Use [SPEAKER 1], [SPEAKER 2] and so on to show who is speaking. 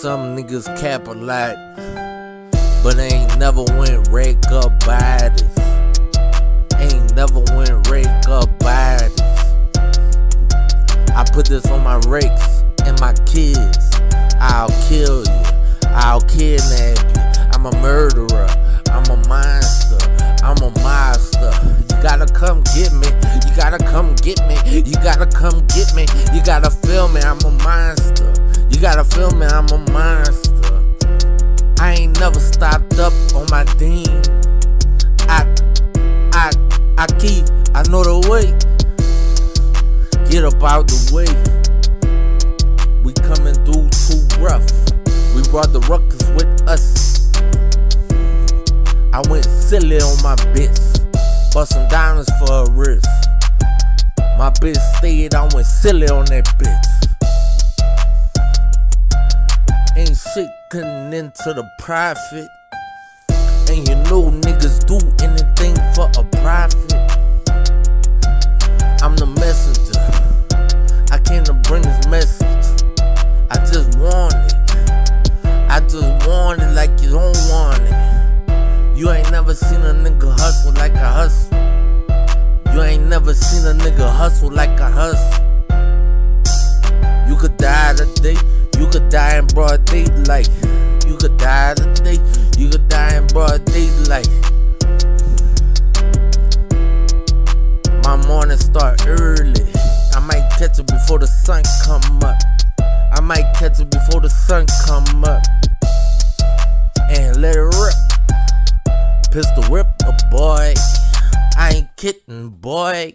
[SPEAKER 1] Some niggas cap a lot, but ain't never went rake up bodies. Ain't never went rake up bodies. I put this on my rakes and my kids. I'll kill you. I'll kidnap you. I'm a murderer. I'm a monster. I'm a monster. You gotta come get me. You gotta come get me. You gotta come get me. You gotta feel me. I'm a monster. You gotta feel me. I'm a monster. I ain't never stopped up on my dean. I, I, I keep. I know the way. Get up out the way. We coming through too rough. We brought the ruckus with us. I went silly on my bitch. Bought some diamonds for a wrist. My bitch stayed, I went silly on that bitch. Shit cutting into the profit. And you know niggas do anything for a profit. I'm the messenger. I came to bring this message. I just want it. I just want it like you don't want it. You ain't never seen a nigga hustle like I hustle. You ain't never seen a nigga hustle like I hustle. You could die today, you could die in broad daylight. You could die today, you could die in broad daylight. My morning start early. I might catch it before the sun come up. I might catch it before the sun come up. And let it rip. Pistol whip a boy. I ain't kidding, boy.